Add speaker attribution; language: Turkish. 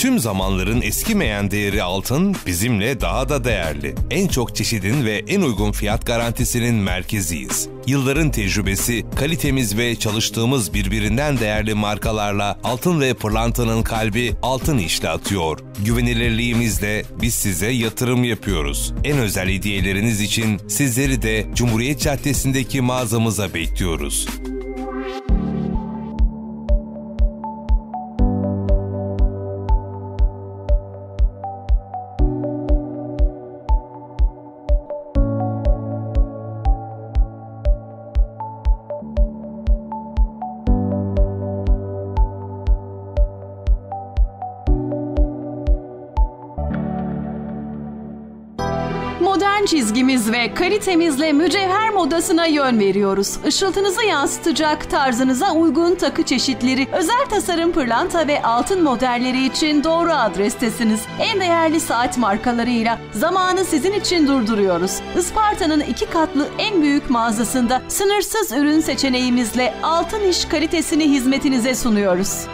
Speaker 1: Tüm zamanların eskimeyen değeri altın bizimle daha da değerli. En çok çeşidin ve en uygun fiyat garantisinin merkeziyiz. Yılların tecrübesi, kalitemiz ve çalıştığımız birbirinden değerli markalarla altın ve pırlantanın kalbi altın işle atıyor. Güvenilirliğimizle biz size yatırım yapıyoruz. En özel hediyeleriniz için sizleri de Cumhuriyet Caddesi'ndeki mağazamıza bekliyoruz.
Speaker 2: Modern çizgimiz ve kalitemizle mücevher modasına yön veriyoruz. Işıltınızı yansıtacak tarzınıza uygun takı çeşitleri, özel tasarım pırlanta ve altın modelleri için doğru adrestesiniz. En değerli saat markalarıyla zamanı sizin için durduruyoruz. Isparta'nın iki katlı en büyük mağazasında sınırsız ürün seçeneğimizle altın iş kalitesini hizmetinize sunuyoruz.